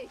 Hey!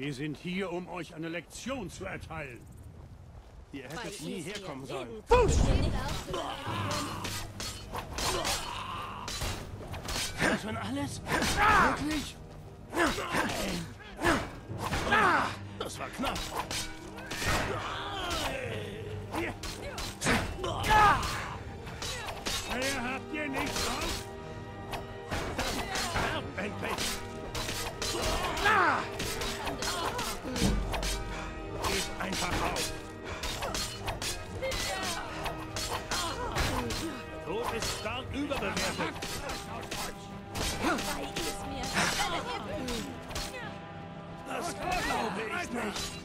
Wir sind hier, um euch eine Lektion zu erteilen. Ihr hättet nie herkommen sollen. Fuß! Das schon alles? Wirklich? Das war knapp. Mehr habt ihr nicht drauf? Endlich! Überbewertet. Das glaube ich nicht.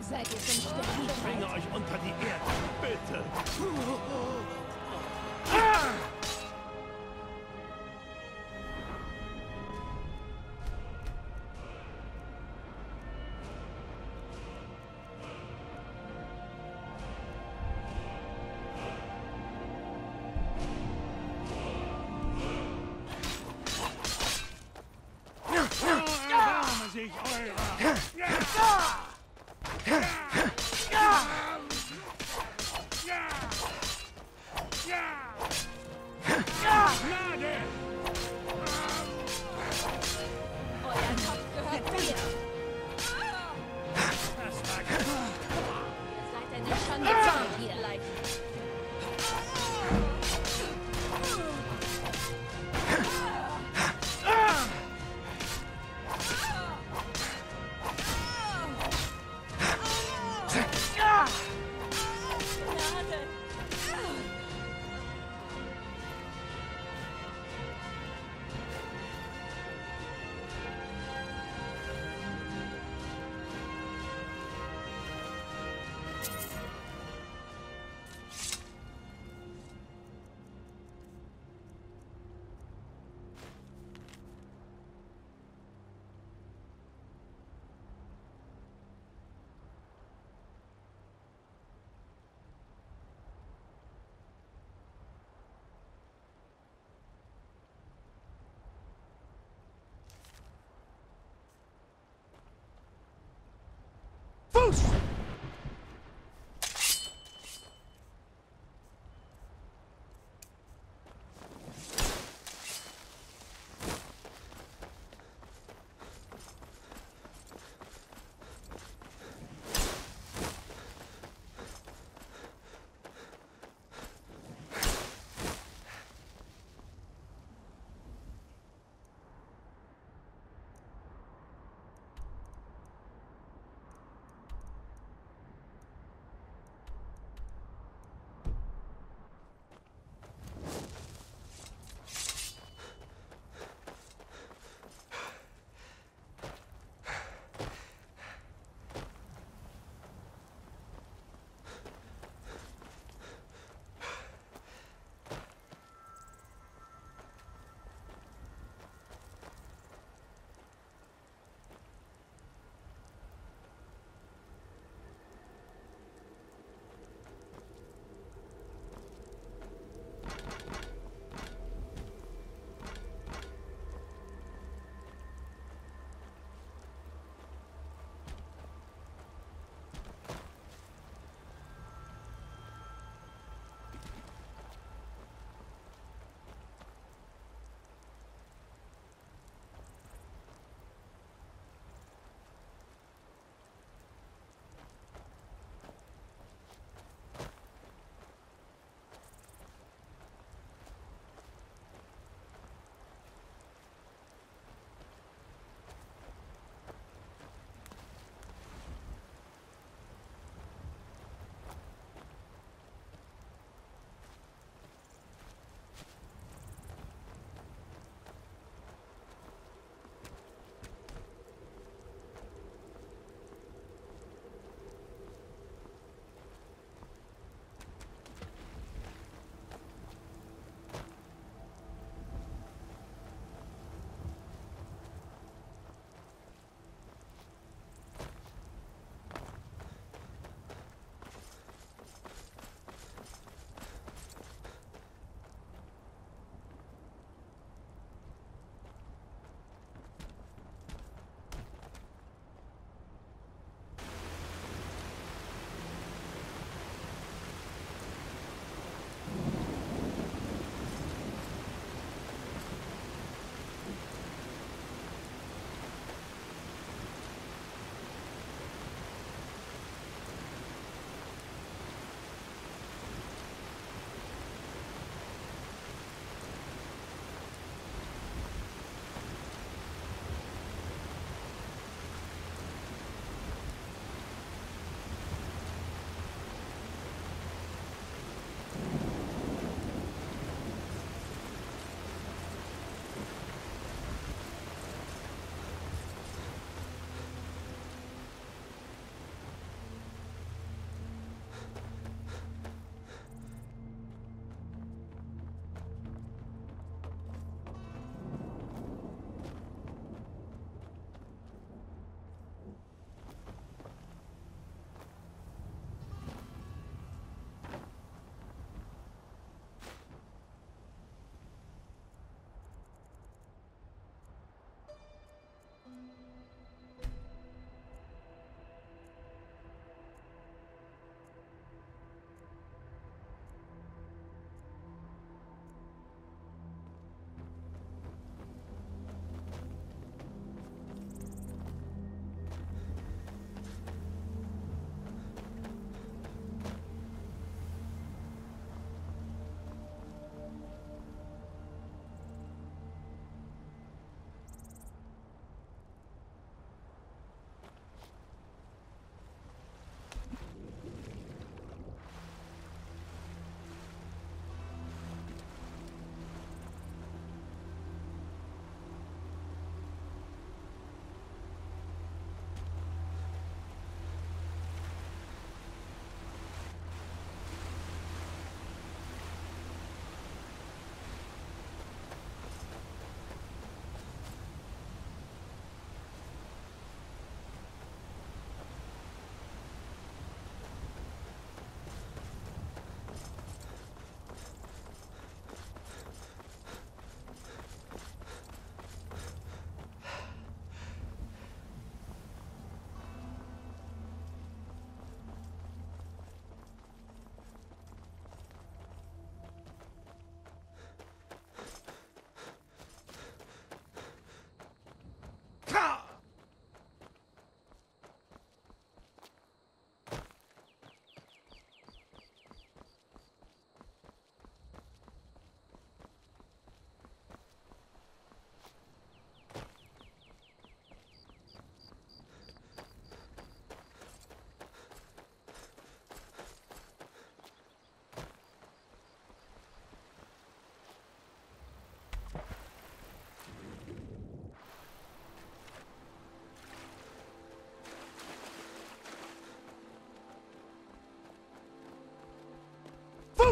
Seid ihr zum Sterben Yeah! Fuß!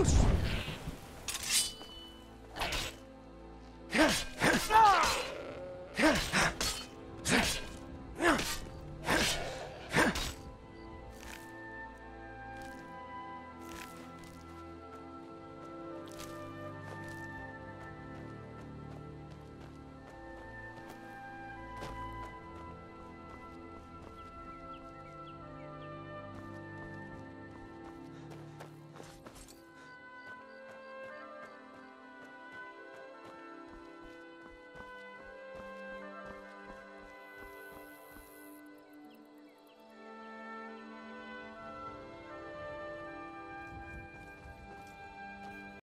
Fuß!